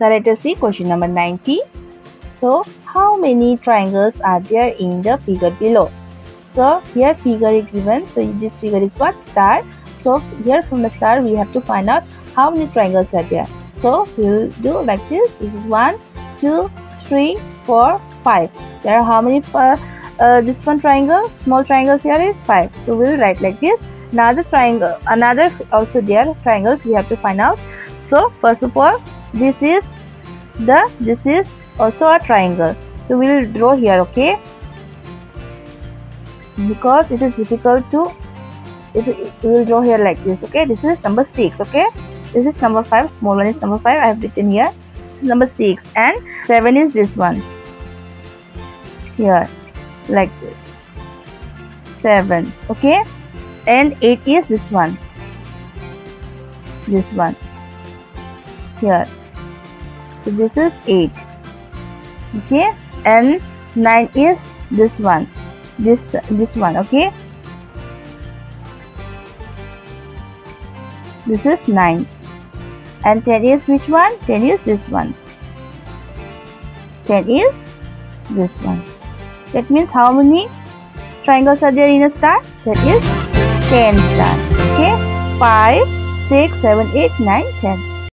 Let us see question number 90. So how many triangles are there in the figure below? So here figure is given. So this figure is what? Star. So here from the star we have to find out how many triangles are there. So we will do like this. This is one, two, three, four, five. There are how many uh, uh, this one triangle? Small triangles here is five. So we will write like this. Another triangle, another also there triangles we have to find out. So first of all, this is the this is also a triangle. So we will draw here okay? Because it is difficult to it, we will draw here like this okay? This is number six okay? This is number five small one is number five i have written here. Number six and seven is this one. Here like this. Seven okay? And eight is this one. This one here. So this is 8 okay and 9 is this one. This this one okay? This is 9 and 10 is which one? 10 is this one. 10 is this one. That means how many? Triangles are there in a star. That is 10 stars okay? 5 6 7 8 9 10